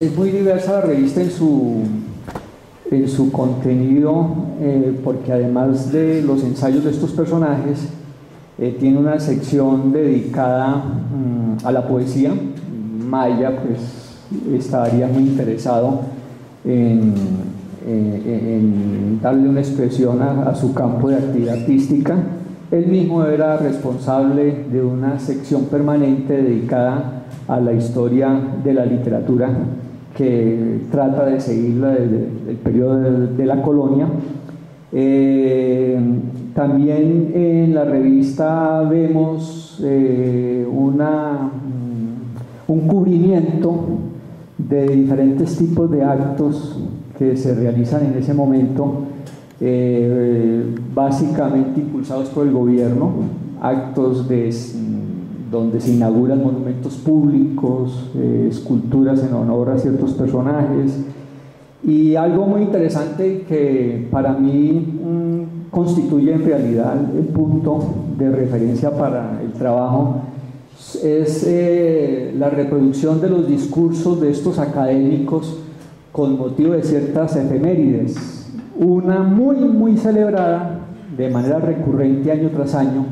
Es muy diversa la revista en su, en su contenido, eh, porque además de los ensayos de estos personajes, eh, tiene una sección dedicada mm, a la poesía. Maya, pues, estaría muy interesado en, eh, darle una expresión a, su campo de actividad artística. Él mismo era responsable de una sección permanente dedicada a la historia de la literatura que trata de seguirla desde el periodo de, la colonia. Eh, también en la revista vemos eh, mm, un cubrimiento de diferentes tipos de actos que se realizan en ese momento, eh, básicamente impulsados por el gobierno, actos de donde se inauguran monumentos públicos, eh, esculturas en honor a ciertos personajes. Y algo muy interesante que para mí mm, constituye en realidad el punto de referencia para el trabajo es eh, la reproducción de los discursos de estos académicos con motivo de ciertas efemérides. Una muy, muy celebrada de manera recurrente año tras año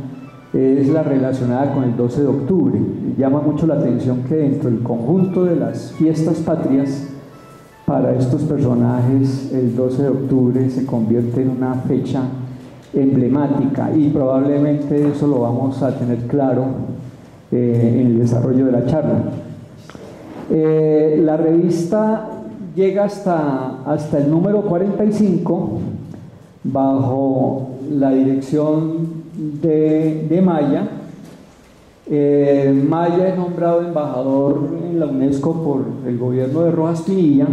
es la relacionada con el 12 de octubre. Llama mucho la atención que dentro del conjunto de las fiestas patrias, para estos personajes el 12 de octubre se convierte en una fecha emblemática y probablemente eso lo vamos a tener claro eh, en el desarrollo de la charla. Eh, la revista llega hasta, hasta el número 45 bajo la dirección de, Maya. Eh, Maya es nombrado embajador en la UNESCO por el gobierno de Rojas Pinilla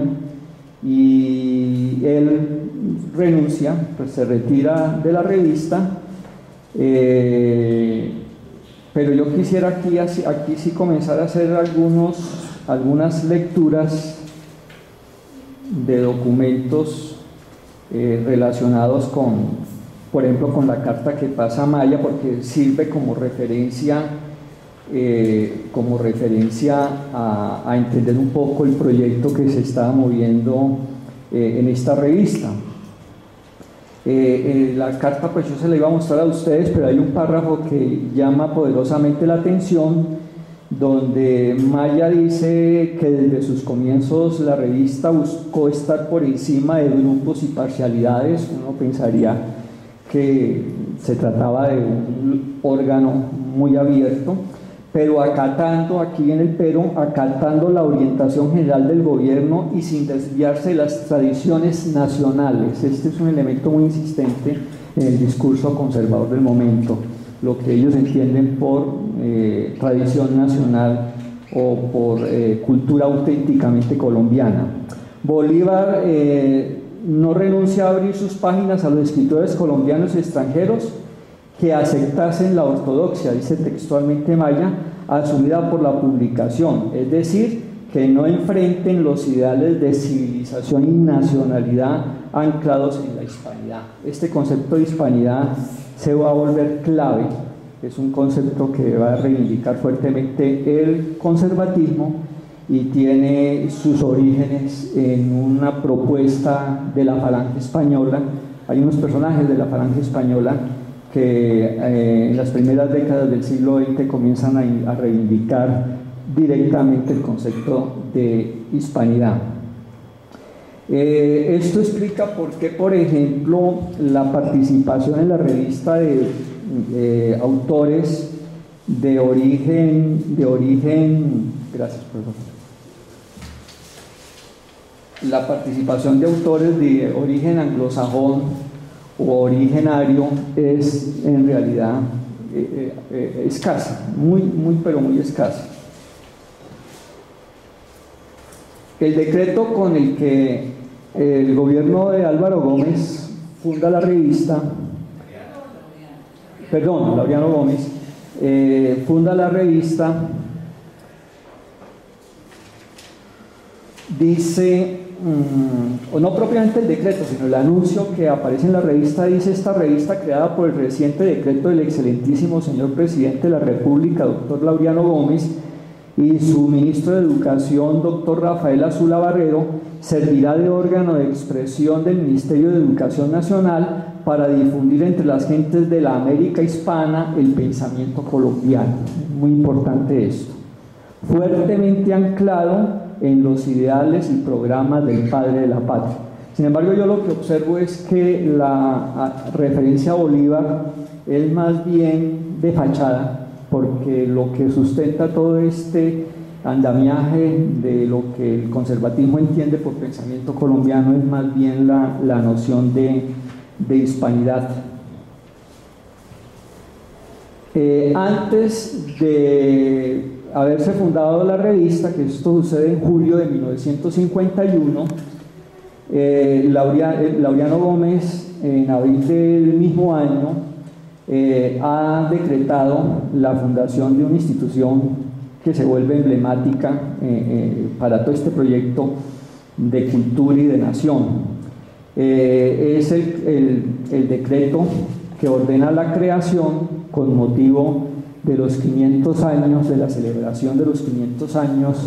y él renuncia, pues se retira de la revista. Eh, pero yo quisiera aquí, aquí sí comenzar a hacer algunos, algunas lecturas de documentos eh, relacionados con, por ejemplo, con la carta que pasa a Maya, porque sirve como referencia, eh, como referencia a, entender un poco el proyecto que se está moviendo eh, en esta revista. Eh, la carta pues yo se la iba a mostrar a ustedes, pero hay un párrafo que llama poderosamente la atención, donde Maya dice que desde sus comienzos la revista buscó estar por encima de grupos y parcialidades, uno pensaría que se trataba de un órgano muy abierto, pero acatando aquí en el Perú, acatando la orientación general del gobierno y sin desviarse de las tradiciones nacionales. Este es un elemento muy insistente en el discurso conservador del momento, lo que ellos entienden por eh, tradición nacional o por eh, cultura auténticamente colombiana. Bolívar eh, no renuncia a abrir sus páginas a los escritores colombianos y extranjeros que aceptasen la ortodoxia, dice textualmente Maya, asumida por la publicación, es decir, que no enfrenten los ideales de civilización y nacionalidad anclados en la hispanidad. Este concepto de hispanidad se va a volver clave, es un concepto que va a reivindicar fuertemente el conservatismo y tiene sus orígenes en una propuesta de la falange española. Hay unos personajes de la falange española que eh, en las primeras décadas del siglo XX comienzan a, reivindicar directamente el concepto de hispanidad. Eh, esto explica por qué, por ejemplo, la participación en la revista de autores de origen, de origen, gracias, profesor la participación de autores de origen anglosajón o originario es en realidad eh, eh, eh, escasa, muy, muy, pero muy escasa. El decreto con el que el gobierno de Álvaro Gómez funda la revista, perdón, Laureano Gómez, funda la revista, dice Mm, o no propiamente el decreto, sino el anuncio que aparece en la revista, dice esta revista creada por el reciente decreto del excelentísimo señor presidente de la República, doctor Laureano Gómez, y su ministro de Educación, doctor Rafael Azula Barrero, servirá de órgano de expresión del Ministerio de Educación Nacional para difundir entre las gentes de la América hispana el pensamiento colombiano. Muy importante esto. Fuertemente anclado en los ideales y programas del padre de la patria. Sin embargo, yo lo que observo es que la referencia a Bolívar es más bien de fachada, porque lo que sustenta todo este andamiaje de lo que el conservatismo entiende por pensamiento colombiano es más bien la, la noción de, de hispanidad. Eh, antes de haberse fundado la revista, que esto sucede en julio de 1951, eh, Laureano Gómez, en abril del mismo año, eh, ha decretado la fundación de una institución que se vuelve emblemática eh, para todo este proyecto de cultura y de nación. es el, el decreto que ordena la creación con motivo de los 500 años, de la celebración de los 500 años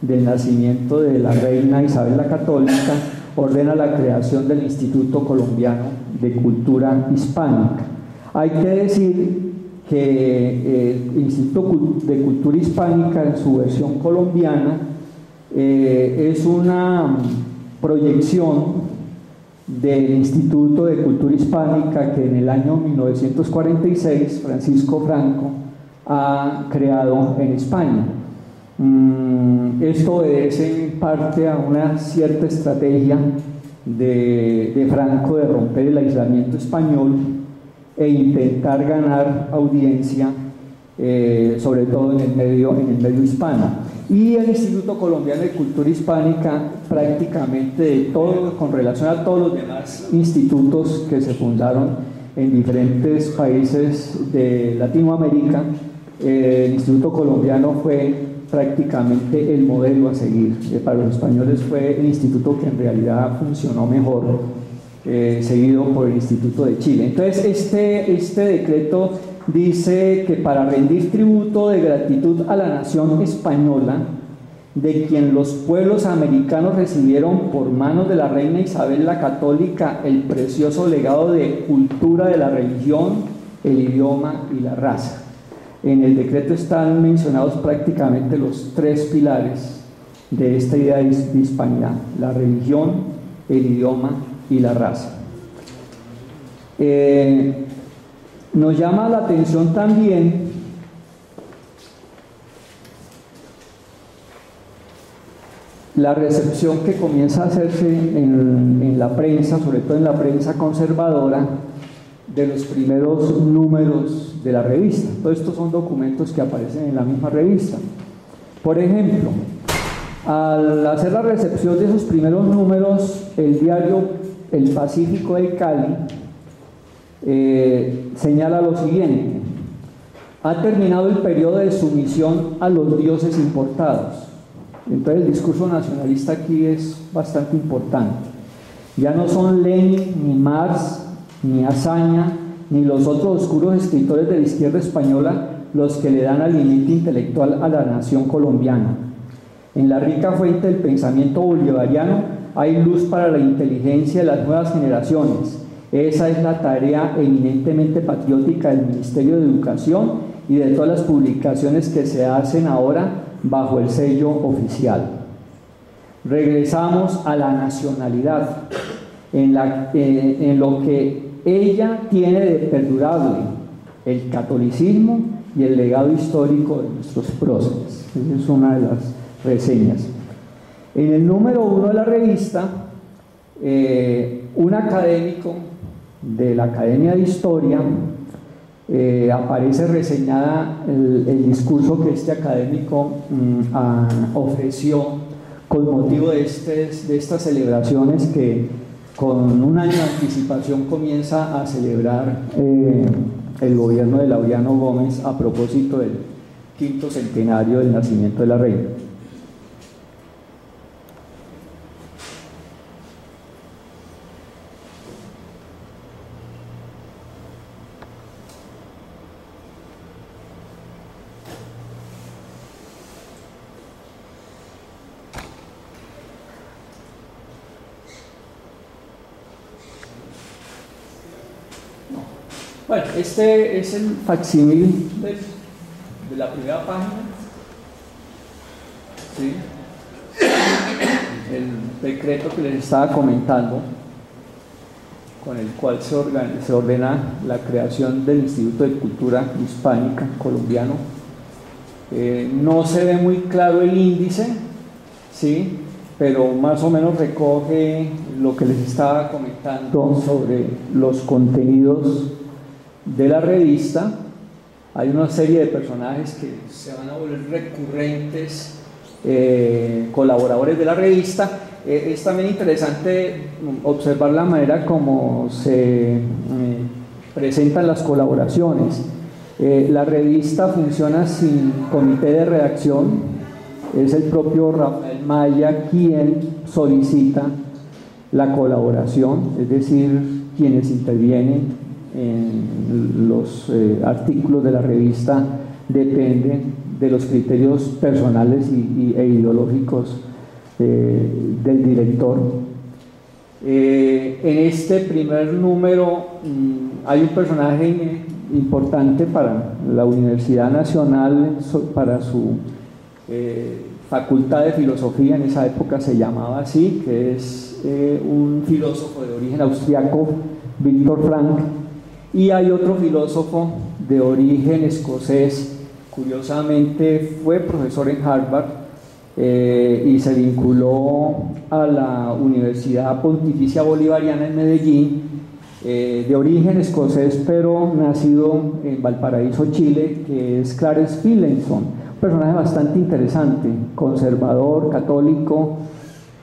del nacimiento de la reina Isabel la Católica, ordena la creación del Instituto Colombiano de Cultura Hispánica. Hay que decir que el Instituto de Cultura Hispánica en su versión colombiana eh, es una proyección del Instituto de Cultura Hispánica que en el año 1946 Francisco Franco ha creado en España. Mm, esto obedece en parte a una cierta estrategia de, Franco de romper el aislamiento español e intentar ganar audiencia, eh, sobre todo en el, medio, en el medio hispano. Y el Instituto Colombiano de Cultura Hispánica, prácticamente de todo, con relación a todos los demás institutos que se fundaron en diferentes países de Latinoamérica, eh, el Instituto Colombiano fue prácticamente el modelo a seguir. Eh, para los españoles fue el instituto que en realidad funcionó mejor, eh, seguido por el Instituto de Chile. Entonces, este, este decreto dice que para rendir tributo de gratitud a la nación española, de quien los pueblos americanos recibieron por manos de la reina Isabel la Católica el precioso legado de cultura de la religión, el idioma y la raza. En el decreto están mencionados prácticamente los tres pilares de esta idea de hispanidad, la religión, el idioma y la raza. Eh, nos llama la atención también la recepción que comienza a hacerse en, la prensa, sobre todo en la prensa conservadora, de los primeros números de la revista. Todos estos son documentos que aparecen en la misma revista. Por ejemplo, al hacer la recepción de esos primeros números, el diario El Pacífico del Cali eh, señala lo siguiente, ha terminado el periodo de sumisión a los dioses importados. Entonces el discurso nacionalista aquí es bastante importante. Ya no son Lenin, ni Marx, ni Azaña, ni los otros oscuros escritores de la izquierda española los que le dan alimento intelectual a la nación colombiana. En la rica fuente del pensamiento bolivariano hay luz para la inteligencia de las nuevas generaciones esa es la tarea eminentemente patriótica del Ministerio de Educación y de todas las publicaciones que se hacen ahora bajo el sello oficial. Regresamos a la nacionalidad, en, en lo que ella tiene de perdurable, el catolicismo y el legado histórico de nuestros próceres. Esa es una de las reseñas. En el número uno de la revista, eh, un académico de la Academia de Historia eh, aparece reseñada el, discurso que este académico mm, ofreció con motivo de, de estas celebraciones que con un año de anticipación comienza a celebrar eh, el gobierno de Laureano Gómez a propósito del quinto centenario del nacimiento de la reina. Bueno, este es el facsímil de, la primera página. ¿Sí? El decreto que les estaba comentando, con el cual se ordena la creación del Instituto de Cultura Hispánica Colombiano. Eh, no se ve muy claro el índice, ¿sí? pero más o menos recoge lo que les estaba comentando sobre los contenidos de la revista. Hay una serie de personajes que se van a volver recurrentes, eh, colaboradores de la revista. Eh, es también interesante observar la manera como se eh, presentan las colaboraciones. la revista funciona sin comité de redacción, es el propio Rafael Maya quien solicita la colaboración, es decir, quienes intervienen en los eh, artículos de la revista dependen de los criterios personales y, e ideológicos eh, del director. Eh, en este primer número mm, hay un personaje importante para la Universidad Nacional, para su Facultad de Filosofía, en esa época se llamaba así, que es un filósofo de origen austriaco, Víctor Frank, y hay otro filósofo de origen escocés, curiosamente fue profesor en Harvard eh, y se vinculó a la Universidad Pontificia Bolivariana en Medellín, eh, de origen escocés pero nacido en Valparaíso, Chile, que es Clarence Philipson, un personaje bastante interesante, conservador, católico,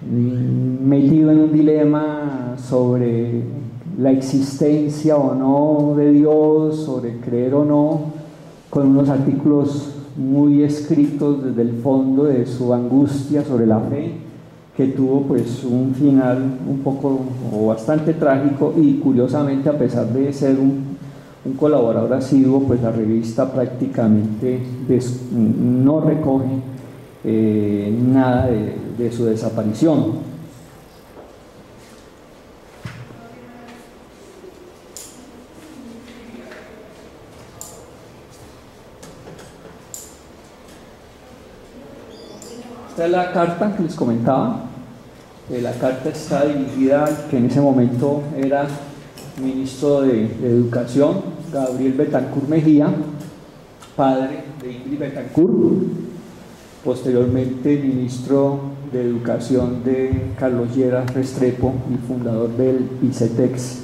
mm, metido en un dilema sobre la existencia o no de Dios, sobre creer o no, con unos artículos muy escritos desde el fondo de su angustia sobre la fe, que tuvo pues un final un poco o bastante trágico y curiosamente a pesar de ser un, colaborador asiduo, pues la revista prácticamente no recoge eh, nada de su desaparición. Esta es la carta que les comentaba. Eh, la carta está dirigida al que en ese momento era ministro de, Educación, Gabriel Betancourt Mejía, padre de Ingrid Betancourt, posteriormente ministro de Educación de Carlos Lleras Restrepo y fundador del ICETEX.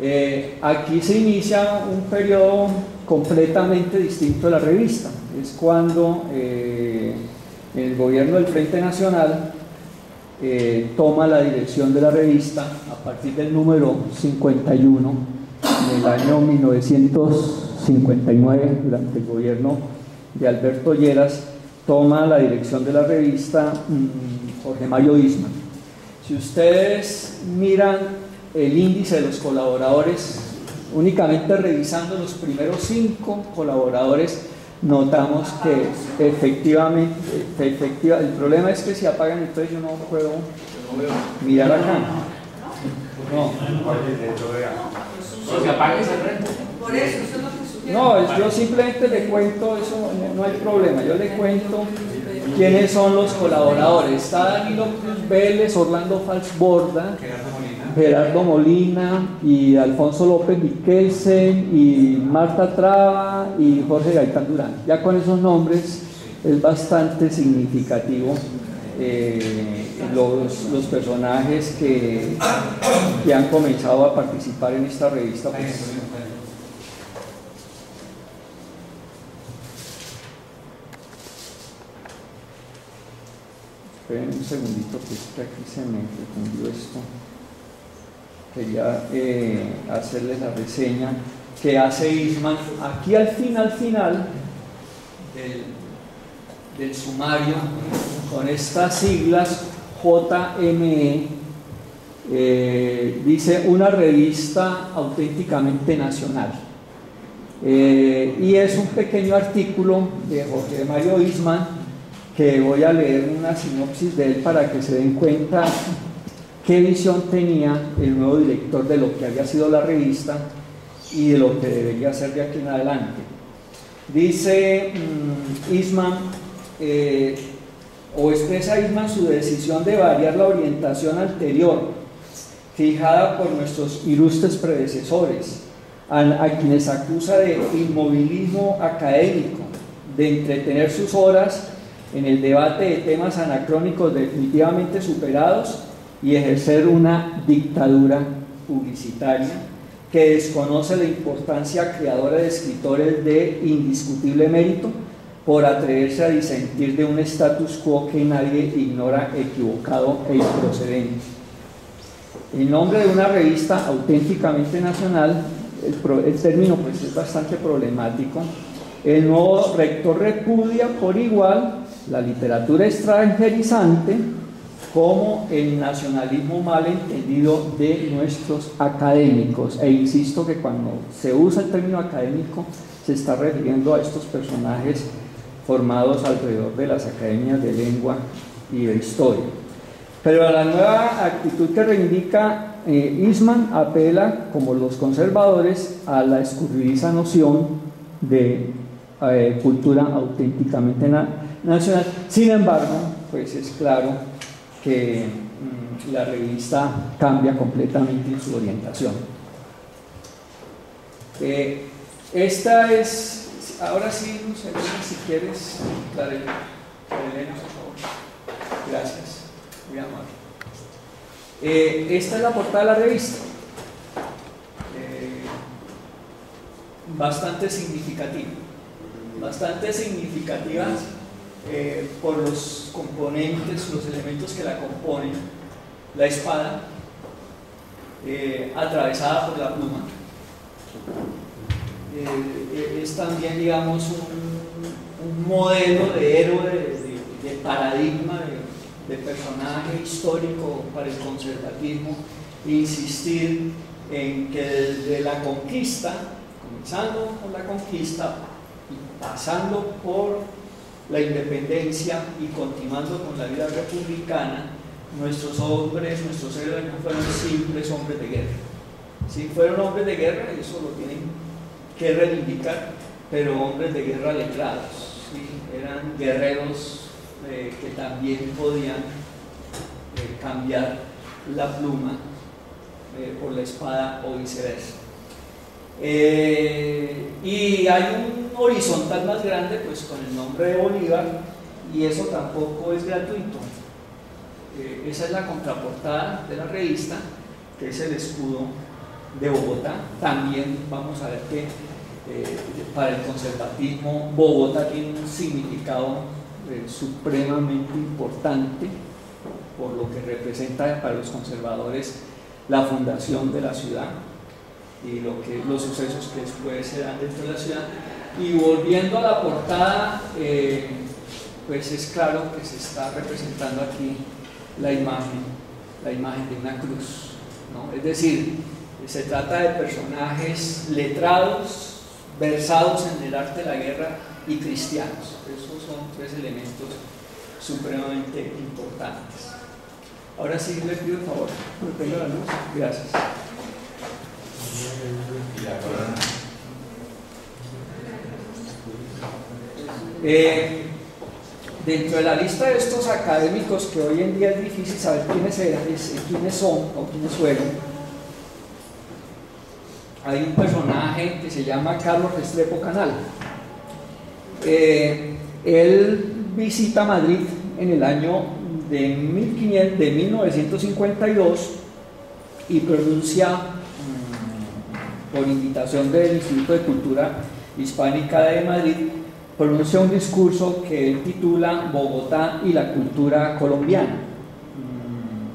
Eh, aquí se inicia un periodo completamente distinto de la revista. Es cuando eh, el gobierno del Frente Nacional eh, toma la dirección de la revista a partir del número 51 del año 1959, durante el gobierno de Alberto Lleras, toma la dirección de la revista mm, Jorge Mario Isma. Si ustedes miran el índice de los colaboradores únicamente revisando los primeros cinco colaboradores, notamos que efectivamente, efectiva, el problema es que si apagan entonces yo no puedo mirar acá. No. No, yo simplemente le cuento, eso no, hay problema, yo le cuento quiénes son los colaboradores. Está Danilo Cruz Vélez, Orlando Falsborda, Gerardo Molina y Alfonso López Miquelsen y Marta Traba y Jorge Gaitán Durán. Ya con esos nombres es bastante significativo eh, los, personajes que, que, han comenzado a participar en esta revista. Pues. Esperen un segundito que aquí se me confundió esto quería eh, hacerles la reseña que hace Isman aquí al final, al final del, sumario con estas siglas JME eh, dice una revista auténticamente nacional. Eh, y es un pequeño artículo de Jorge Mario Isman que voy a leer una sinopsis de él para que se den cuenta qué visión tenía el nuevo director de lo que había sido la revista y de lo que debería ser de aquí en adelante. Dice mm, Isman, eh, o expresa Isman su decisión de variar la orientación anterior, fijada por nuestros ilustres predecesores, a, quienes acusa de inmovilismo académico, de entretener sus horas en el debate de temas anacrónicos definitivamente superados y ejercer una dictadura publicitaria que desconoce la importancia creadora de escritores de indiscutible mérito por atreverse a disentir de un status quo que nadie ignora equivocado e improcedente. En nombre de una revista auténticamente nacional, el, término pues es bastante problemático, el nuevo rector repudia por igual la literatura extranjerizante como el nacionalismo mal entendido de nuestros académicos. E insisto que cuando se usa el término académico se está refiriendo a estos personajes formados alrededor de las academias de lengua y de historia. Pero a la nueva actitud que reivindica eh, Isman apela, como los conservadores, a la escurridiza noción de eh, cultura auténticamente nacional. Sin embargo, pues es claro que mm, la revista cambia completamente su orientación. Eh, esta es, ahora sí, si quieres, Elena, por favor. Gracias, muy amable. Eh, esta es la portada de la revista. Eh, bastante significativa. Bastante significativa eh, por los componentes, los elementos que la componen. La espada, atravesada por la pluma. es también, digamos, un, modelo de héroe, de, de paradigma, de, de personaje histórico para el conservatismo, insistir en que desde la conquista, comenzando con la conquista y pasando por la independencia y continuando con la vida republicana, nuestros hombres, nuestros héroes no fueron simples hombres de guerra. Si fueron hombres de guerra, eso lo tienen que reivindicar, pero hombres de guerra letrados, eran guerreros eh, que también podían eh, cambiar la pluma eh, por la espada o viceversa. Y hay un horizontal más grande pues con el nombre de Bolívar y eso tampoco es gratuito. esa es la contraportada de la revista, que es el escudo de Bogotá. También vamos a ver que para el conservatismo Bogotá tiene un significado eh, supremamente importante por lo que representa para los conservadores la fundación de la ciudad y lo que, los sucesos que después se dan dentro de la ciudad. Y volviendo a la portada, eh, pues es claro que se está representando aquí la imagen, la imagen de una cruz. ¿no? Es decir, se trata de personajes letrados, versados en el arte de la guerra y cristianos. Esos son tres elementos supremamente importantes. Ahora sí le pido el favor, me la luz. Gracias. Eh, dentro de la lista de estos académicos que hoy en día es difícil saber quiénes eran, quiénes son o quiénes fueron, hay un personaje que se llama Carlos Restrepo Canal. Eh, él visita Madrid en el año de, 1500, de 1952 y pronuncia, mm, por invitación del Instituto de Cultura Hispánica de Madrid, pronuncia un discurso que él titula Bogotá y la cultura colombiana. Mm,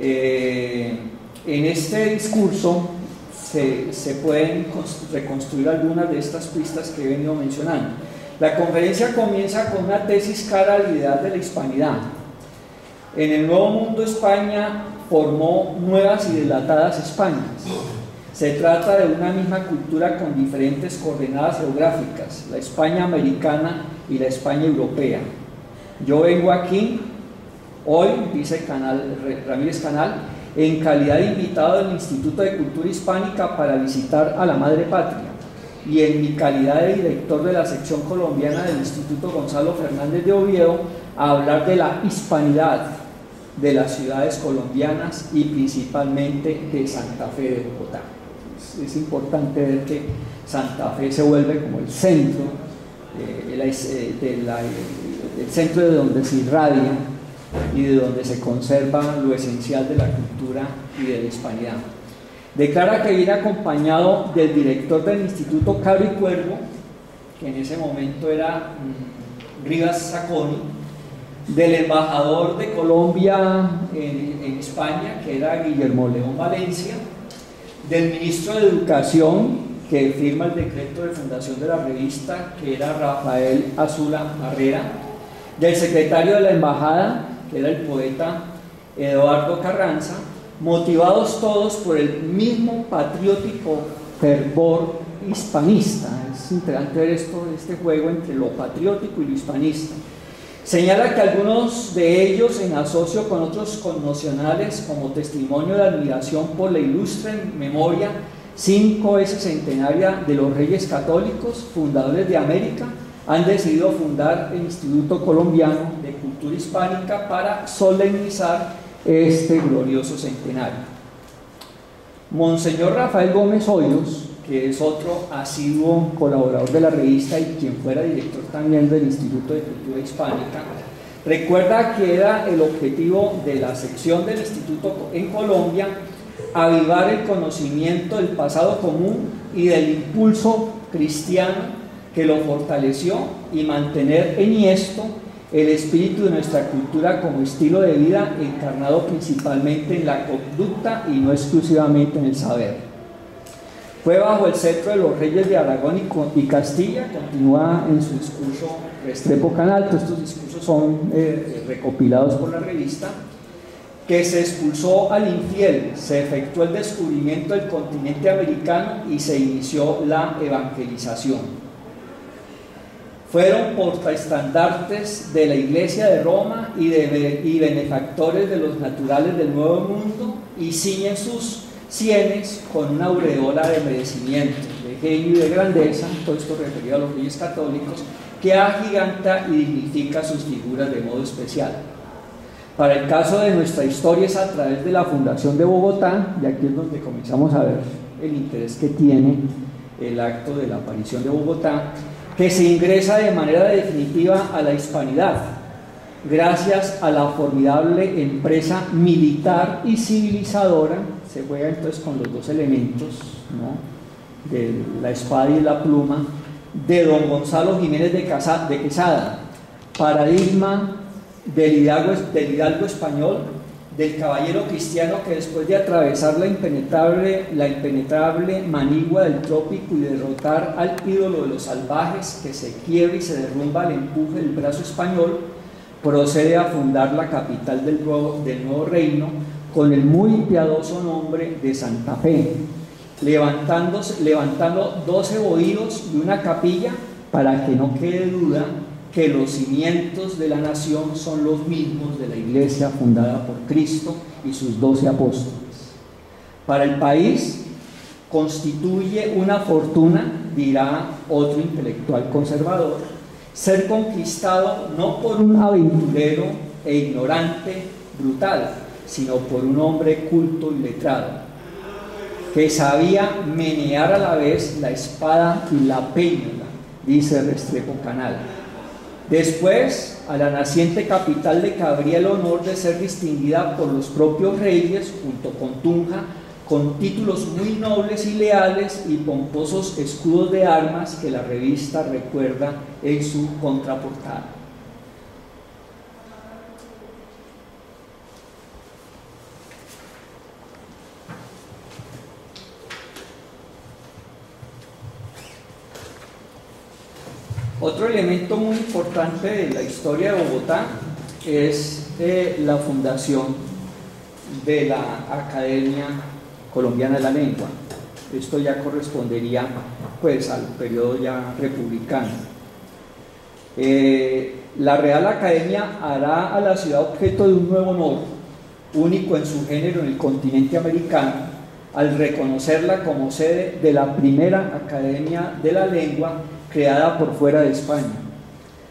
eh, en este discurso se, pueden reconstruir algunas de estas pistas que he venido mencionando. La conferencia comienza con una tesis cara a la idea de la hispanidad. En el Nuevo Mundo España formó nuevas y delatadas Españas. Se trata de una misma cultura con diferentes coordenadas geográficas, la España americana y la España europea. Yo vengo aquí Hoy, dice Canal, Ramírez Canal, en calidad de invitado del Instituto de Cultura Hispánica para visitar a la Madre Patria y en mi calidad de director de la sección colombiana del Instituto Gonzalo Fernández de Oviedo a hablar de la hispanidad de las ciudades colombianas y principalmente de Santa Fe de Bogotá. Es, importante ver que Santa Fe se vuelve como el centro, eh, eh, de el centro de donde se irradia y de donde se conserva lo esencial de la cultura y de la hispanidad. Declara que viene acompañado del director del Instituto Cabro y Cuervo, que en ese momento era mm, Rivas Saconi, del embajador de Colombia en, en, España, que era Guillermo León Valencia, del ministro de Educación, que firma el decreto de fundación de la revista, que era Rafael Azula Barrera, del secretario de la embajada, que era el poeta Eduardo Carranza, motivados todos por el mismo patriótico fervor hispanista. Es interesante ver esto, este juego entre lo patriótico y lo hispanista. Señala que algunos de ellos, en asocio con otros connocionales, como testimonio de admiración por la ilustre memoria cinco veces centenaria de los reyes católicos, fundadores de América, han decidido fundar el Instituto Colombiano de Cultura Hispánica para solemnizar este glorioso centenario. Monseñor Rafael Gómez Hoyos, que es otro asiduo colaborador de la revista y quien fuera director también del Instituto de Cultura Hispánica, recuerda que era el objetivo de la sección del Instituto en Colombia avivar el conocimiento del pasado común y del impulso cristiano que lo fortaleció y mantener en esto el espíritu de nuestra cultura como estilo de vida encarnado principalmente en la conducta y no exclusivamente en el saber. Fue bajo el centro de los reyes de Aragón y Castilla, continúa en su discurso Restrepo Canal, estos discursos son eh, recopilados por la revista, que se expulsó al infiel, se efectuó el descubrimiento del continente americano y se inició la evangelización. Fueron portaestandartes de la Iglesia de Roma y benefactores de los naturales del Nuevo Mundo y ciñen sus sienes con una aureola de merecimiento, de genio y de grandeza, todo esto referido a los reyes católicos, que agiganta y dignifica sus figuras de modo especial. Para el caso de nuestra historia es a través de la Fundación de Bogotá, y aquí es donde comenzamos a ver el interés que tiene el acto de la aparición de Bogotá, que se ingresa de manera definitiva a la hispanidad, gracias a la formidable empresa militar y civilizadora, se juega entonces con los dos elementos, de la espada y la pluma, de don Gonzalo Jiménez de, de Quesada, paradigma del del hidalgo español del caballero cristiano que después de atravesar la impenetrable, la impenetrable manigua del trópico y derrotar al ídolo de los salvajes que se quiebra y se derrumba al empuje del brazo español, procede a fundar la capital del nuevo, del nuevo reino con el muy piadoso nombre de Santa Fe, levantándose, levantando 12 bohíos y una capilla para que no quede duda que los cimientos de la nación son los mismos de la iglesia fundada por Cristo y sus doce apóstoles. Para el país constituye una fortuna, dirá otro intelectual conservador, ser conquistado no por un aventurero e ignorante brutal, sino por un hombre culto y letrado, que sabía menear a la vez la espada y la péndula, dice Restrepo Canal Después, a la naciente capital le cabría el honor de ser distinguida por los propios reyes, junto con Tunja, con títulos muy nobles y leales y pomposos escudos de armas que la revista recuerda en su contraportada. Otro elemento muy importante de la historia de Bogotá es eh, la fundación de la Academia Colombiana de la Lengua. Esto ya correspondería pues al periodo ya republicano. Eh, la Real Academia hará a la ciudad objeto de un nuevo honor, único en su género en el continente americano, al reconocerla como sede de la primera Academia de la Lengua creada por fuera de España.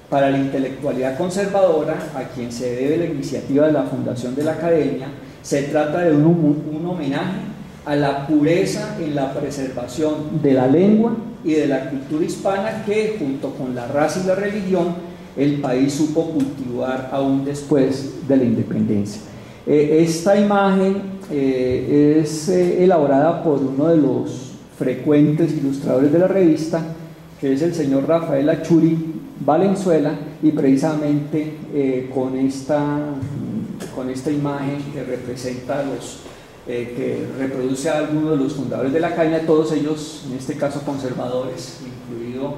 Para la intelectualidad conservadora, a quien se debe la iniciativa de la fundación de la Academia, se trata de un, un homenaje a la pureza en la preservación de la lengua y de la cultura hispana que, junto con la raza y la religión, el país supo cultivar aún después de la independencia. Eh, esta imagen eh, es eh, elaborada por uno de los frecuentes ilustradores de la revista, que es el señor Rafael Achuri Valenzuela, y precisamente con, esta, con esta imagen que representa los eh, que reproduce a algunos de los fundadores de la caña, todos ellos, en este caso conservadores, incluido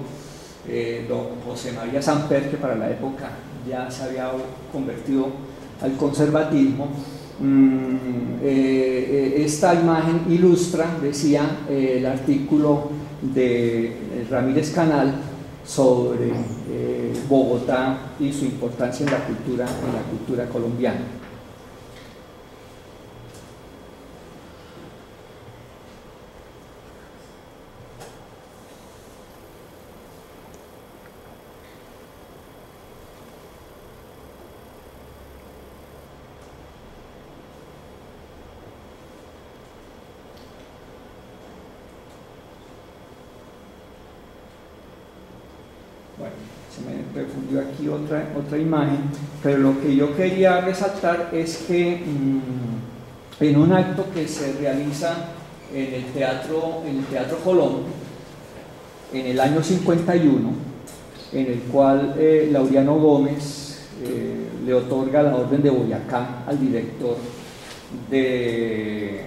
eh, don José María Samper, que para la época ya se había convertido al conservatismo. Mm, eh, esta imagen ilustra, decía el artículo de Ramírez Canal sobre Bogotá y su importancia en la cultura, en la cultura colombiana. Otra, imagen, pero lo que yo quería resaltar es que mm, en un acto que se realiza en el Teatro, en el teatro Colón, en el año 51, en el cual eh, Laureano Gómez eh, le otorga la Orden de Boyacá al director de,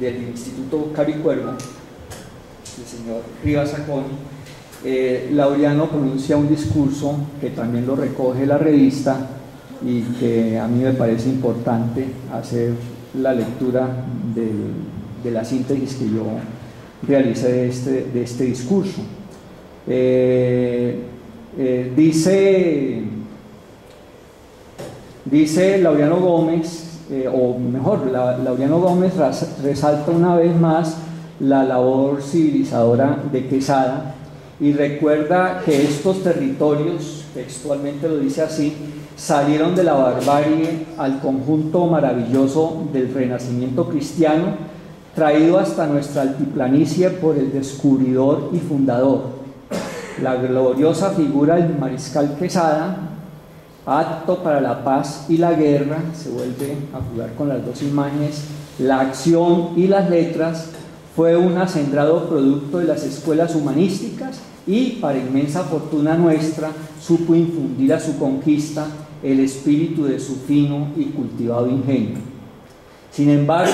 del Instituto Caricuervo, el señor Rivas Saconi, eh, pronuncia un discurso que también lo recoge la revista y que a mí me parece importante hacer la lectura de, la síntesis que yo realicé de este, de este discurso. Eh, eh, dice, dice Laureano Gómez, o mejor, Laureano Gómez resalta una vez más la labor civilizadora de Quesada y recuerda que estos territorios, textualmente lo dice así, salieron de la barbarie al conjunto maravilloso del renacimiento cristiano, traído hasta nuestra altiplanicie por el descubridor y fundador. La gloriosa figura del mariscal Quesada, apto para la paz y la guerra, se vuelve a jugar con las dos imágenes, la acción y las letras, fue un acendrado producto de las escuelas humanísticas y, para inmensa fortuna nuestra, supo infundir a su conquista el espíritu de su fino y cultivado ingenio. Sin embargo,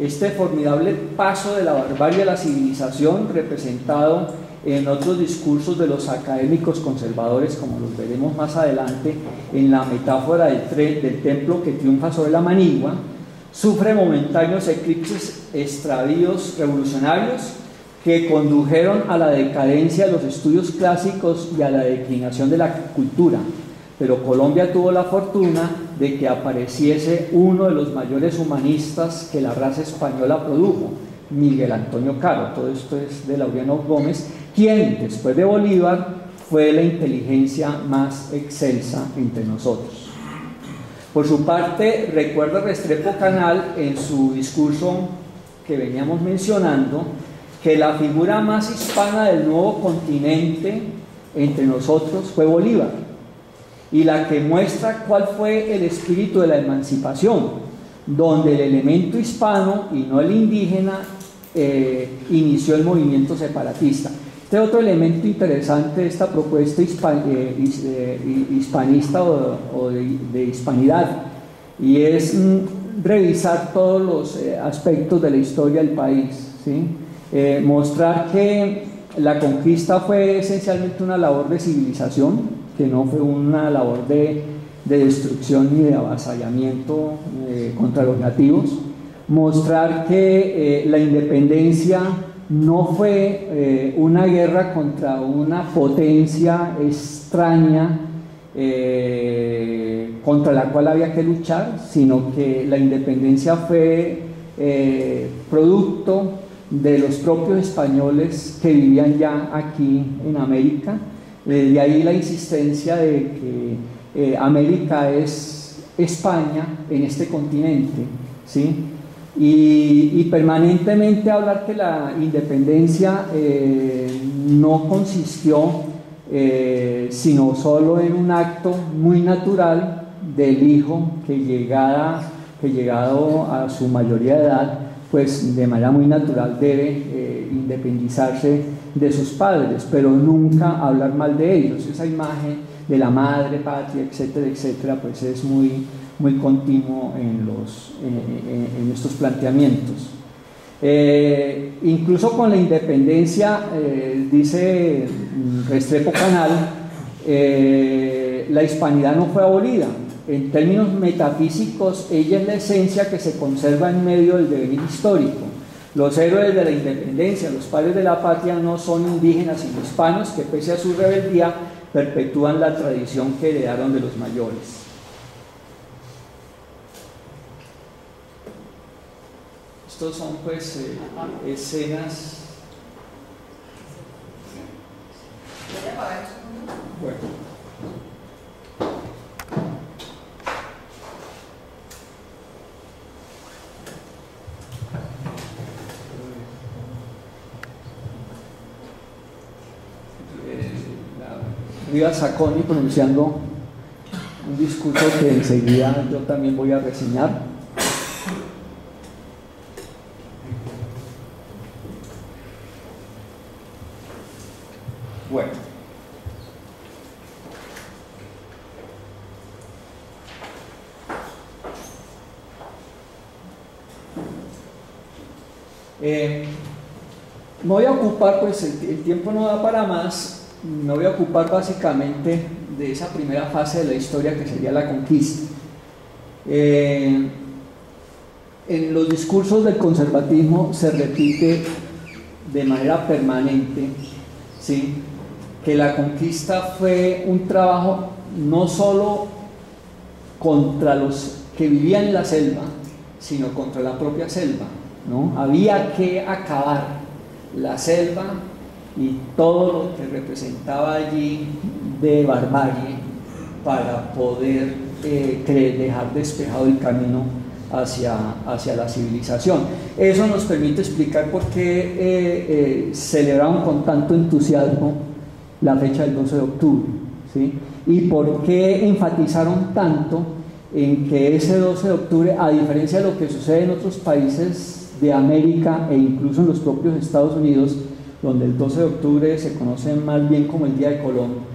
este formidable paso de la barbarie a la civilización, representado en otros discursos de los académicos conservadores, como los veremos más adelante, en la metáfora del, del templo que triunfa sobre la manigua, sufre momentáneos eclipses extravíos revolucionarios que condujeron a la decadencia de los estudios clásicos y a la declinación de la cultura. Pero Colombia tuvo la fortuna de que apareciese uno de los mayores humanistas que la raza española produjo, Miguel Antonio Caro. Todo esto es de Laureano Gómez, quien después de Bolívar fue la inteligencia más excelsa entre nosotros. Por su parte, recuerda Restrepo Canal en su discurso que veníamos mencionando que la figura más hispana del nuevo continente entre nosotros fue Bolívar y la que muestra cuál fue el espíritu de la emancipación, donde el elemento hispano y no el indígena eh, inició el movimiento separatista. Este otro elemento interesante de esta propuesta eh, eh, hispanista o, de, hispanidad y es mm, revisar todos los eh, aspectos de la historia del país, mostrar que la conquista fue esencialmente una labor de civilización, que no fue una labor de, de destrucción ni de avasallamiento contra los nativos, mostrar que la independencia no fue eh, una guerra contra una potencia extraña eh, contra la cual había que luchar, sino que la independencia fue eh, producto de los propios españoles que vivían ya aquí en América. De ahí la insistencia de que América es España en este continente, ¿sí? Y, permanentemente hablar que la independencia no consistió eh, sino solo en un acto muy natural del hijo que, llegada, que llegado a su mayoría de edad, pues de manera muy natural debe eh, independizarse de sus padres, pero nunca hablar mal de ellos. Esa imagen de la madre patria, etcétera, etcétera, pues es muy, muy continuo en, los, en estos planteamientos. Eh, incluso con la independencia, eh, dice Restrepo Canal, eh, la hispanidad no fue abolida. En términos metafísicos, ella es la esencia que se conserva en medio del devenir histórico. Los héroes de la independencia, los padres de la patria, no son indígenas sino hispanos que pese a su rebeldía perpetúan la tradición que heredaron de los mayores. Estos son pues eh, escenas. Bueno. Riva Saconi pronunciando un discurso que enseguida yo también voy a reseñar. Eh, me voy a ocupar, pues el, tiempo no da para más, me voy a ocupar básicamente de esa primera fase de la historia que sería la conquista. Eh, en los discursos del conservatismo se repite de manera permanente ¿sí? que la conquista fue un trabajo no solo contra los que vivían en la selva, sino contra la propia selva. ¿no? Había que acabar la selva y todo lo que representaba allí de barbarie para poder eh, dejar despejado el camino hacia, hacia la civilización. Eso nos permite explicar por qué eh, eh, celebraron con tanto entusiasmo la fecha del 12 de octubre ¿sí? y por qué enfatizaron tanto en que ese 12 de octubre, a diferencia de lo que sucede en otros países de América e incluso en los propios Estados Unidos, donde el 12 de octubre se conoce más bien como el Día de Colón,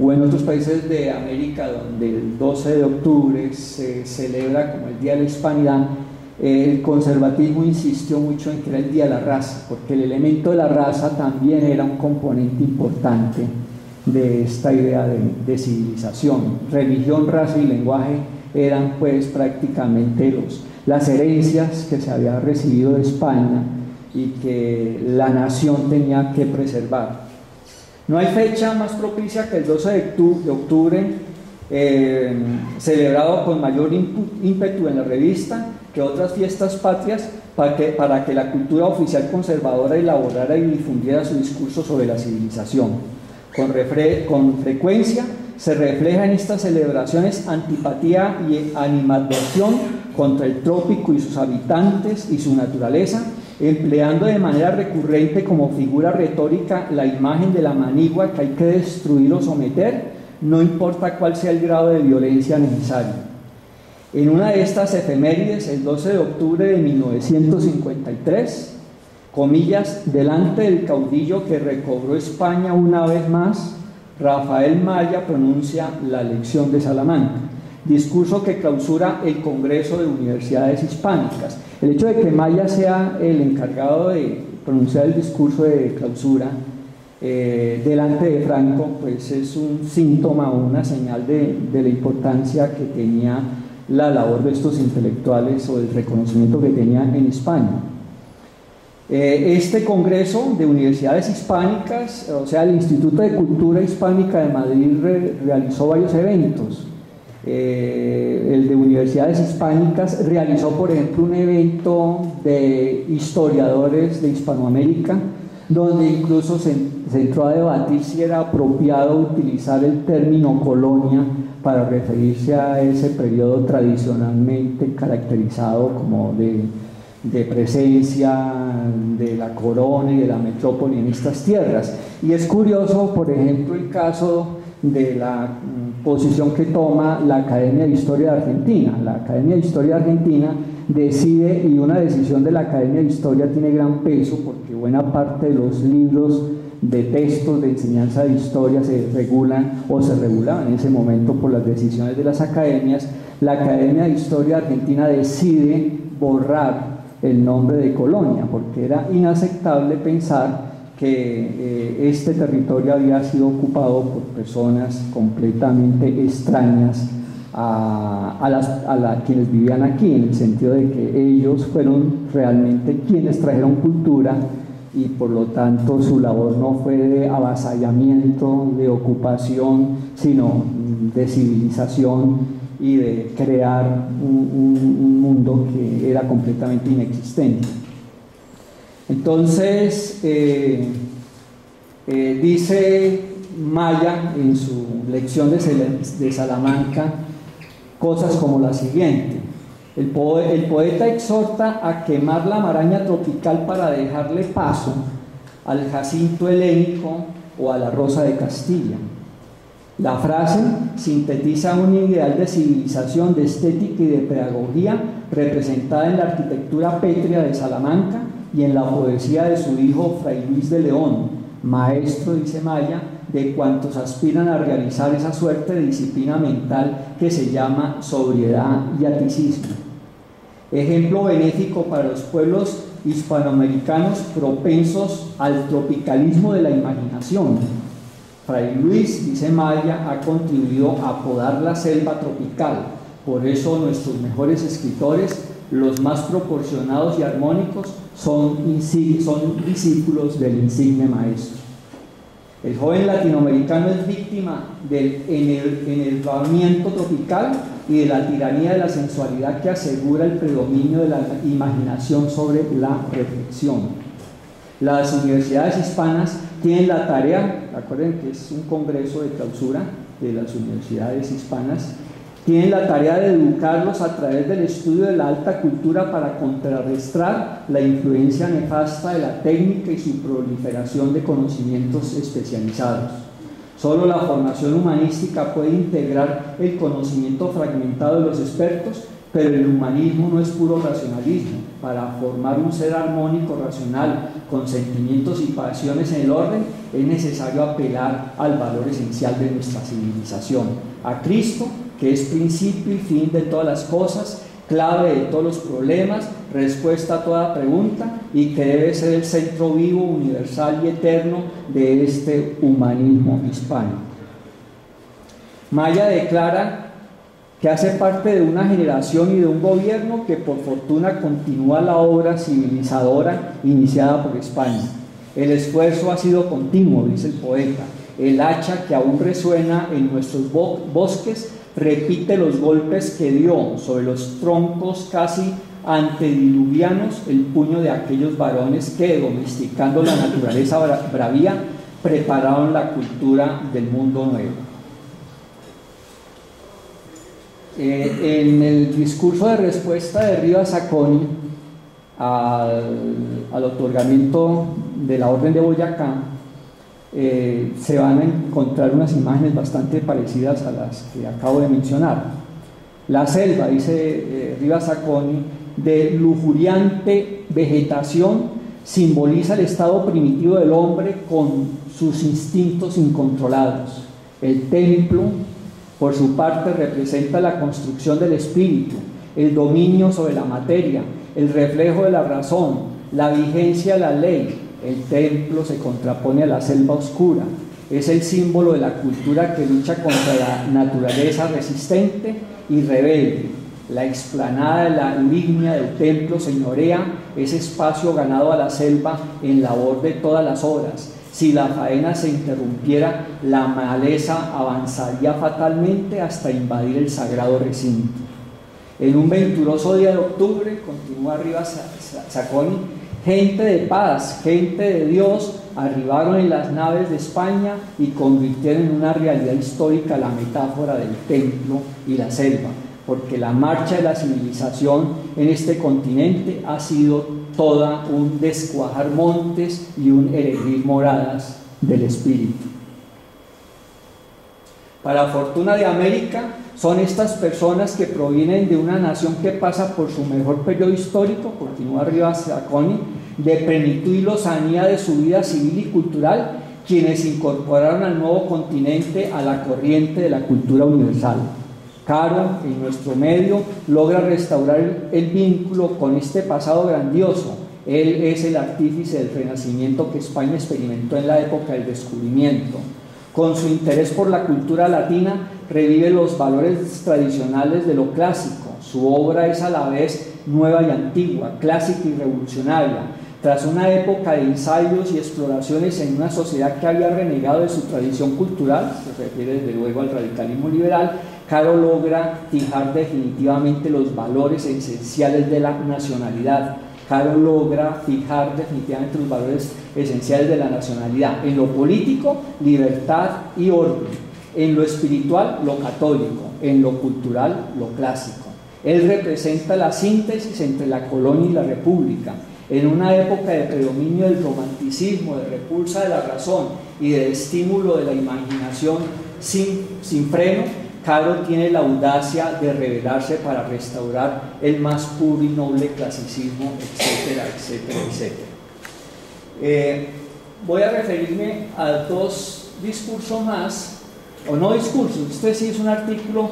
o en otros países de América donde el 12 de octubre se celebra como el Día de la Hispanidad, el conservatismo insistió mucho en que era el Día de la Raza, porque el elemento de la raza también era un componente importante de esta idea de, de civilización. Religión, raza y lenguaje eran pues prácticamente los, las herencias que se había recibido de España y que la nación tenía que preservar. No hay fecha más propicia que el 12 de octubre, eh, celebrado con mayor ímpetu en la revista que otras fiestas patrias para que, para que la cultura oficial conservadora elaborara y difundiera su discurso sobre la civilización. Con, con frecuencia se refleja en estas celebraciones antipatía y animadversión contra el trópico y sus habitantes y su naturaleza, empleando de manera recurrente como figura retórica la imagen de la manigua que hay que destruir o someter, no importa cuál sea el grado de violencia necesario. En una de estas efemérides, el 12 de octubre de 1953, comillas, delante del caudillo que recobró España una vez más, Rafael Maya pronuncia la lección de Salamanca discurso que clausura el Congreso de Universidades Hispánicas. El hecho de que Maya sea el encargado de pronunciar el discurso de clausura eh, delante de Franco, pues es un síntoma o una señal de, la importancia que tenía la labor de estos intelectuales o el reconocimiento que tenían en España. Eh, este Congreso de Universidades Hispánicas, o sea, el Instituto de Cultura Hispánica de Madrid realizó varios eventos. Eh, el de Universidades Hispánicas realizó, por ejemplo, un evento de historiadores de Hispanoamérica, donde incluso se, entró a debatir si era apropiado utilizar el término colonia para referirse a ese periodo tradicionalmente caracterizado como de presencia de la corona y de la metrópoli en estas tierras. Y es curioso, por ejemplo, el caso de la posición que toma la Academia de Historia de Argentina. La Academia de Historia de Argentina decide, y una decisión de la Academia de Historia tiene gran peso, porque buena parte de los libros de textos de enseñanza de historia se regulan o se regulaban en ese momento por las decisiones de las academias, la Academia de Historia de Argentina decide borrar el nombre de colonia, porque era inaceptable pensar que eh, este territorio había sido ocupado por personas completamente extrañas a, las, quienes vivían aquí, en el sentido de que ellos fueron realmente quienes trajeron cultura y por lo tanto su labor no fue de avasallamiento, de ocupación, sino de civilización y de crear un, mundo que era completamente inexistente. Entonces, eh, eh, dice Maya en su lección de, Salamanca cosas como la siguiente. El, el poeta exhorta a quemar la maraña tropical para dejarle paso al jacinto helénico o a la rosa de Castilla la frase sintetiza un ideal de civilización, de estética y de pedagogía representada en la arquitectura pétrea de Salamanca y en la poesía de su hijo Fray Luis de León, maestro, dice Maya, de cuantos aspiran a realizar esa suerte de disciplina mental que se llama sobriedad y aticismo. Ejemplo benéfico para los pueblos hispanoamericanos propensos al tropicalismo de la imaginación, Fray Luis, dice Maya, ha contribuido a podar la selva tropical. Por eso nuestros mejores escritores, los más proporcionados y armónicos, son, discípulos del insigne maestro. El joven latinoamericano es víctima del enervamiento tropical y de la tiranía de la sensualidad que asegura el predominio de la imaginación sobre la reflexión. Las universidades hispanas tienen la tarea, acuerden que es un congreso de clausura de las universidades hispanas, tienen la tarea de educarlos a través del estudio de la alta cultura para contrarrestar la influencia nefasta de la técnica y su proliferación de conocimientos especializados. Solo la formación humanística puede integrar el conocimiento fragmentado de los expertos pero el humanismo no es puro racionalismo. Para formar un ser armónico, racional, con sentimientos y pasiones en el orden, es necesario apelar al valor esencial de nuestra civilización, a Cristo, que es principio y fin de todas las cosas, clave de todos los problemas, respuesta a toda pregunta y que debe ser el centro vivo, universal y eterno de este humanismo hispánico. Maya declara que hace parte de una generación y de un gobierno que por fortuna continúa la obra civilizadora iniciada por España. El esfuerzo ha sido continuo, dice el poeta. El hacha que aún resuena en nuestros bosques repite los golpes que dio sobre los troncos casi antediluvianos el puño de aquellos varones que, domesticando la naturaleza bravía, prepararon la cultura del mundo nuevo. Eh, en el discurso de respuesta de Rivas Saconi al, otorgamiento de la Orden de Boyacá, eh, se van a encontrar unas imágenes bastante parecidas a las que acabo de mencionar. La selva, dice eh, Rivas Saconi, de lujuriante vegetación simboliza el estado primitivo del hombre con sus instintos incontrolados. El templo por su parte, representa la construcción del espíritu, el dominio sobre la materia, el reflejo de la razón, la vigencia de la ley. El templo se contrapone a la selva oscura. Es el símbolo de la cultura que lucha contra la naturaleza resistente y rebelde. La explanada de la línea del templo señorea ese espacio ganado a la selva en labor de todas las horas. Si la faena se interrumpiera, la maleza avanzaría fatalmente hasta invadir el sagrado recinto. En un venturoso día de octubre, continúa arriba Saconi, gente de paz, gente de Dios, arribaron en las naves de España y convirtieron en una realidad histórica la metáfora del templo y la selva, porque la marcha de la civilización en este continente ha sido toda un descuajar montes y un erigir moradas del espíritu. Para fortuna de América, son estas personas que provienen de una nación que pasa por su mejor periodo histórico, continúa arriba Saconi, de plenitud y lozanía de su vida civil y cultural, quienes incorporaron al nuevo continente a la corriente de la cultura universal. Caro, en nuestro medio, logra restaurar el vínculo con este pasado grandioso. Él es el artífice del renacimiento que España experimentó en la época del descubrimiento. Con su interés por la cultura latina, revive los valores tradicionales de lo clásico. Su obra es a la vez nueva y antigua, clásica y revolucionaria. Tras una época de ensayos y exploraciones en una sociedad que había renegado de su tradición cultural, se refiere desde luego al radicalismo liberal, Caro logra fijar definitivamente los valores esenciales de la nacionalidad. Caro logra fijar definitivamente los valores esenciales de la nacionalidad. En lo político, libertad y orden en lo espiritual lo católico, en lo cultural lo clásico. Él representa la síntesis entre la colonia y la república. En una época de predominio del romanticismo, de repulsa de la razón y de estímulo de la imaginación sin, sin freno, Caro tiene la audacia de rebelarse para restaurar el más puro y noble clasicismo, etcétera, etcétera, etcétera. Eh, voy a referirme a dos discursos más o no discurso, este sí es un artículo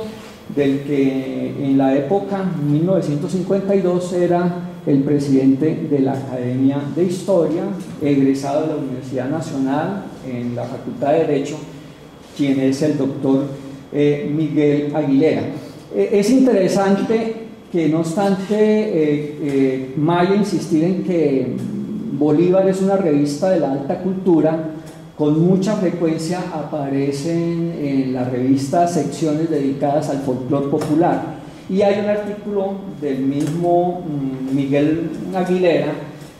del que en la época 1952 era el presidente de la Academia de Historia, egresado de la Universidad Nacional en la Facultad de Derecho, quien es el doctor eh, Miguel Aguilera. Eh, es interesante que no obstante eh, Maya insistir en que Bolívar es una revista de la alta cultura, con mucha frecuencia aparecen en la revista secciones dedicadas al folclore popular. Y hay un artículo del mismo mm, Miguel Aguilera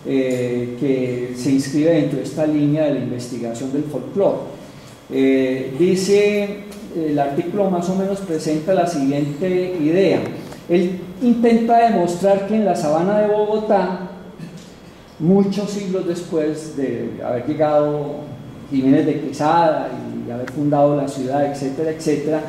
eh, que se inscribe dentro de esta línea de la investigación del folclore. Eh, dice, el artículo más o menos presenta la siguiente idea. Él intenta demostrar que en la sabana de Bogotá, muchos siglos después de haber llegado Jiménez de Quesada y haber fundado la ciudad, etcétera, etcétera,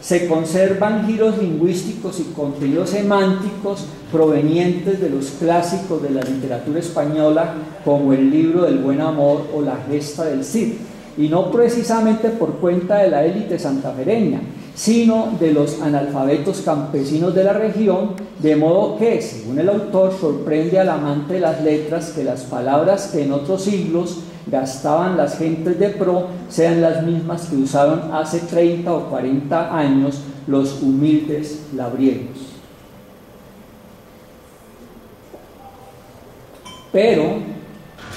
se conservan giros lingüísticos y contenidos semánticos provenientes de los clásicos de la literatura española, como el libro del buen amor o la gesta del Cid, y no precisamente por cuenta de la élite santafereña, sino de los analfabetos campesinos de la región, de modo que, según el autor, sorprende al amante de las letras que las palabras que en otros siglos gastaban las gentes de pro sean las mismas que usaron hace 30 o 40 años los humildes labriegos. Pero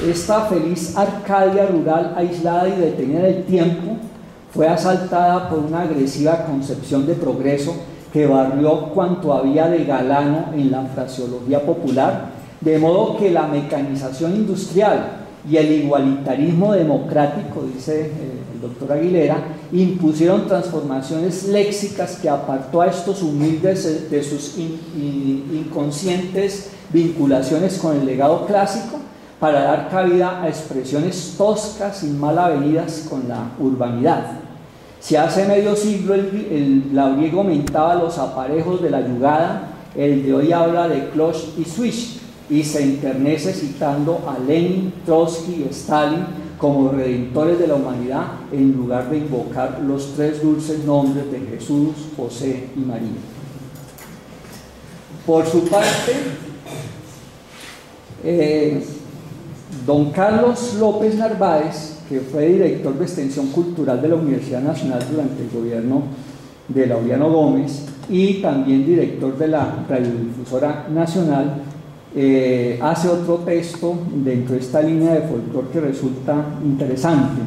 esta feliz Arcadia rural aislada y detenida en el tiempo fue asaltada por una agresiva concepción de progreso que barrió cuanto había de galano en la fraseología popular, de modo que la mecanización industrial, y el igualitarismo democrático, dice eh, el doctor Aguilera, impusieron transformaciones léxicas que apartó a estos humildes de sus inconscientes vinculaciones con el legado clásico para dar cabida a expresiones toscas y mal avenidas con la urbanidad. Si hace medio siglo el, el labriego aumentaba los aparejos de la yugada, el de hoy habla de cloche y switch, y se internece citando a Lenin, Trotsky y Stalin como redentores de la humanidad en lugar de invocar los tres dulces nombres de Jesús, José y María. Por su parte, eh, don Carlos López Narváez, que fue director de extensión cultural de la Universidad Nacional durante el gobierno de Laureano Gómez y también director de la Radiodifusora Nacional, eh, hace otro texto dentro de esta línea de folclore que resulta interesante.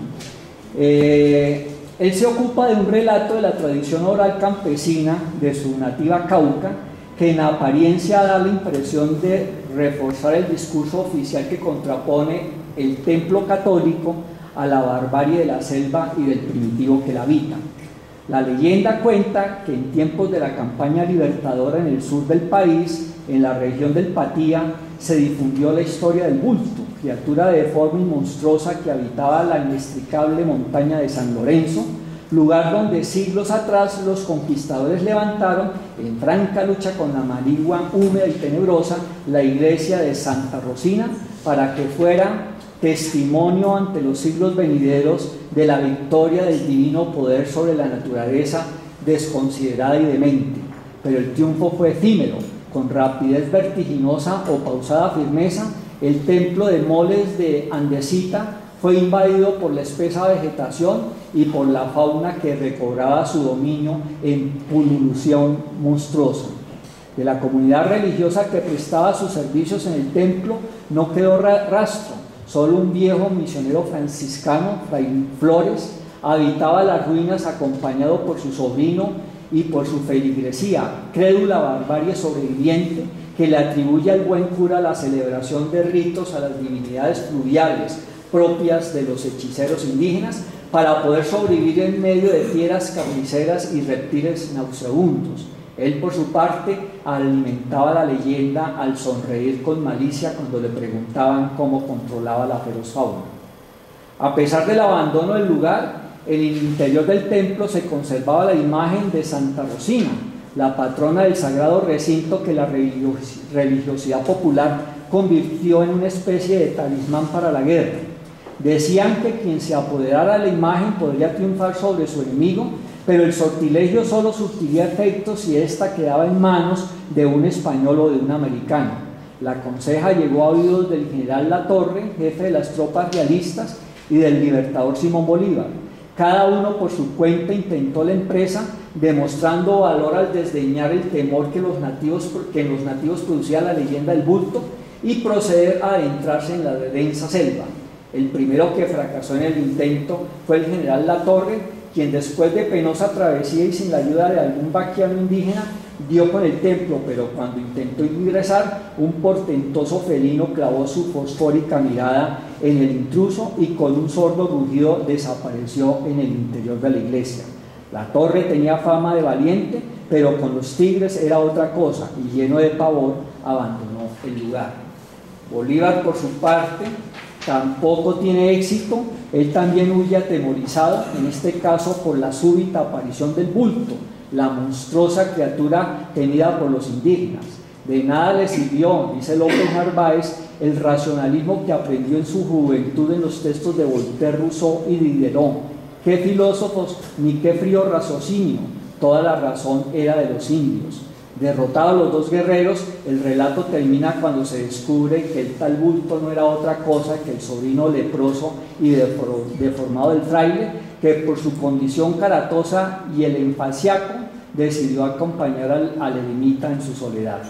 Eh, él se ocupa de un relato de la tradición oral campesina de su nativa Cauca, que en apariencia da la impresión de reforzar el discurso oficial que contrapone el templo católico a la barbarie de la selva y del primitivo que la habita. La leyenda cuenta que en tiempos de la campaña libertadora en el sur del país, en la región del Patía, se difundió la historia del bulto, criatura deforme y monstruosa que habitaba la inextricable montaña de San Lorenzo, lugar donde siglos atrás los conquistadores levantaron, en franca lucha con la maligua húmeda y tenebrosa, la iglesia de Santa Rosina, para que fuera testimonio ante los siglos venideros de la victoria del divino poder sobre la naturaleza desconsiderada y demente. Pero el triunfo fue efímero, con rapidez vertiginosa o pausada firmeza, el templo de moles de Andesita fue invadido por la espesa vegetación y por la fauna que recobraba su dominio en pululación monstruosa. De la comunidad religiosa que prestaba sus servicios en el templo no quedó rastro, solo un viejo misionero franciscano, Fray Flores, habitaba las ruinas acompañado por su sobrino y por su feligresía, crédula barbarie sobreviviente que le atribuye al buen cura la celebración de ritos a las divinidades fluviales propias de los hechiceros indígenas para poder sobrevivir en medio de fieras carniceras y reptiles nauseabundos. Él, por su parte, alimentaba la leyenda al sonreír con malicia cuando le preguntaban cómo controlaba la feroz fauna. A pesar del abandono del lugar, en el interior del templo se conservaba la imagen de Santa Rosina, la patrona del sagrado recinto que la religiosidad popular convirtió en una especie de talismán para la guerra. Decían que quien se apoderara de la imagen podría triunfar sobre su enemigo, pero el sortilegio solo surtiría efecto si ésta quedaba en manos de un español o de un americano. La conseja llegó a oídos del general Latorre, jefe de las tropas realistas, y del libertador Simón Bolívar. Cada uno por su cuenta intentó la empresa, demostrando valor al desdeñar el temor que, los nativos, que en los nativos producía la leyenda del bulto y proceder a adentrarse en la densa selva. El primero que fracasó en el intento fue el general Latorre, quien después de penosa travesía y sin la ayuda de algún vaquiano indígena dio con el templo, pero cuando intentó ingresar, un portentoso felino clavó su fosfórica mirada en el intruso y con un sordo rugido desapareció en el interior de la iglesia. La torre tenía fama de valiente, pero con los tigres era otra cosa y lleno de pavor abandonó el lugar. Bolívar, por su parte, tampoco tiene éxito, él también huye atemorizado, en este caso por la súbita aparición del bulto, la monstruosa criatura tenida por los indígenas. De nada le sirvió, dice López Narváez, el racionalismo que aprendió en su juventud en los textos de Voltaire, Rousseau y Diderot. Qué filósofos ni qué frío raciocinio, toda la razón era de los indios. Derrotados los dos guerreros, el relato termina cuando se descubre que el tal bulto no era otra cosa que el sobrino leproso y deformado del fraile, que por su condición caratosa y el enfasiaco decidió acompañar al, al eremita en su soledad.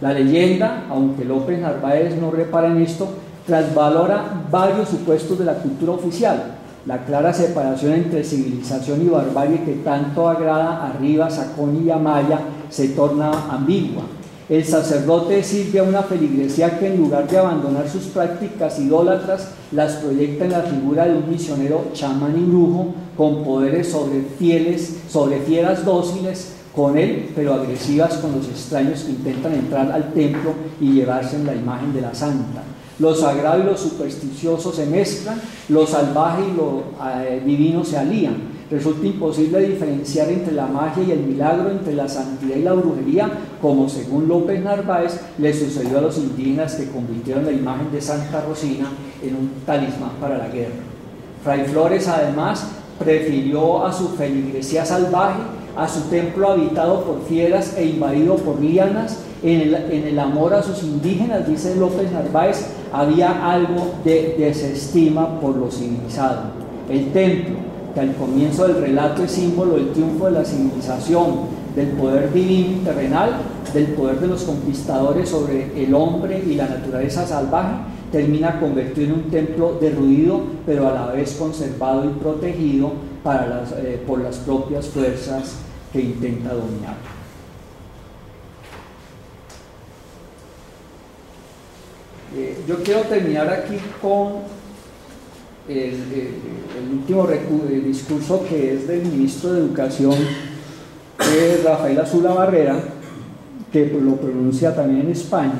La leyenda, aunque López Narváez no repara en esto, trasvalora varios supuestos de la cultura oficial, la clara separación entre civilización y barbarie que tanto agrada a Rivas, Sacón y Amaya se torna ambigua. El sacerdote sirve a una feligresía que en lugar de abandonar sus prácticas idólatras, las proyecta en la figura de un misionero chamán y brujo con poderes sobre fieles, sobre fieras dóciles con él, pero agresivas con los extraños que intentan entrar al templo y llevarse en la imagen de la santa. Lo sagrado y lo supersticioso se mezclan, lo salvaje y lo eh, divino se alían. Resulta imposible diferenciar entre la magia y el milagro, entre la santidad y la brujería, como según López Narváez le sucedió a los indígenas que convirtieron la imagen de Santa Rosina en un talismán para la guerra. Fray Flores además prefirió a su feligresía salvaje, a su templo habitado por fieras e invadido por lianas, en el, en el, amor a sus indígenas, dice López Narváez, había algo de desestima por lo civilizado. El templo, que al comienzo del relato es símbolo del triunfo de la civilización, del poder divino terrenal, del poder de los conquistadores sobre el hombre y la naturaleza salvaje termina convertido en un templo derruido, pero a la vez conservado y protegido eh, por las propias fuerzas que intenta dominar. Eh, yo quiero terminar aquí con el, último discurso que es del ministro de Educación, Rafael Azula Barrera, que lo pronuncia también en España,